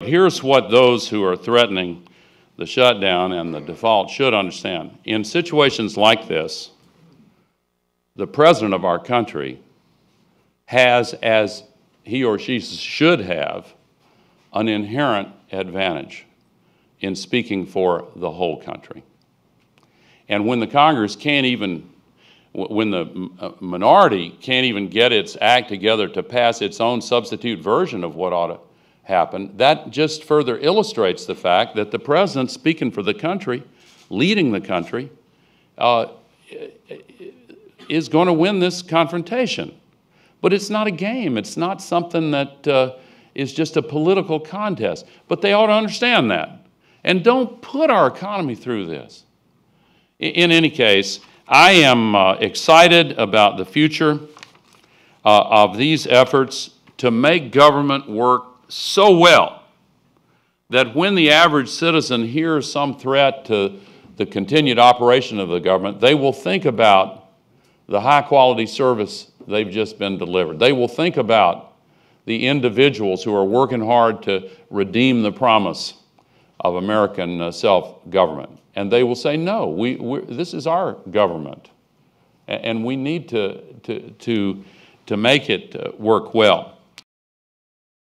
Here's what those who are threatening the shutdown and the default should understand. In situations like this, the president of our country has, as he or she should have, an inherent advantage in speaking for the whole country. And when the Congress can't even, when the uh, minority can't even get its act together to pass its own substitute version of what ought to happen, that just further illustrates the fact that the president, speaking for the country, leading the country, uh, is going to win this confrontation. But it's not a game. It's not something that uh, is just a political contest. But they ought to understand that. And don't put our economy through this. In any case, I am uh, excited about the future uh, of these efforts to make government work so well that when the average citizen hears some threat to the continued operation of the government, they will think about the high quality service they've just been delivered. They will think about the individuals who are working hard to redeem the promise of American uh, self government. And they will say, no, we, this is our government. And we need to, to, to, to make it uh, work well.